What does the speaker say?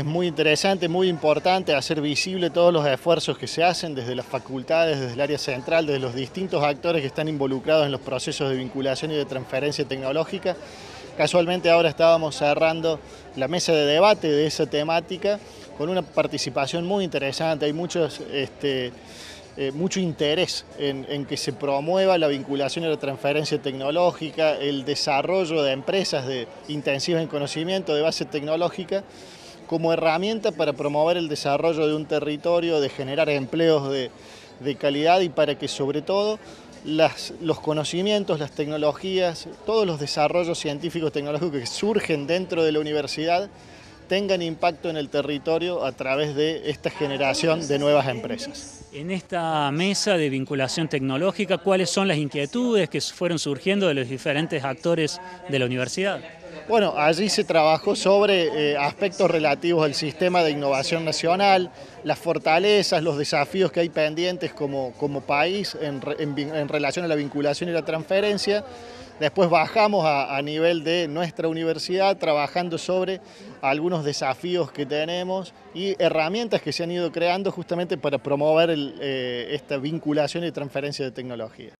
Es muy interesante, muy importante hacer visible todos los esfuerzos que se hacen desde las facultades, desde el área central, desde los distintos actores que están involucrados en los procesos de vinculación y de transferencia tecnológica. Casualmente ahora estábamos cerrando la mesa de debate de esa temática con una participación muy interesante, hay muchos... Este, eh, mucho interés en, que se promueva la vinculación y la transferencia tecnológica, el desarrollo de empresas de intensivas en conocimiento de base tecnológica como herramienta para promover el desarrollo de un territorio, de generar empleos de, calidad y para que sobre todo los conocimientos, las tecnologías, todos los desarrollos científicos tecnológicos que surgen dentro de la universidad tengan impacto en el territorio a través de esta generación de nuevas empresas. En esta mesa de vinculación tecnológica, ¿cuáles son las inquietudes que fueron surgiendo de los diferentes actores de la universidad? Bueno, allí se trabajó sobre eh, aspectos relativos al sistema de innovación nacional, las fortalezas, los desafíos que hay pendientes como, país en, en relación a la vinculación y la transferencia, Después bajamos a, nivel de nuestra universidad trabajando sobre algunos desafíos que tenemos y herramientas que se han ido creando justamente para promover eh, esta vinculación y transferencia de tecnología.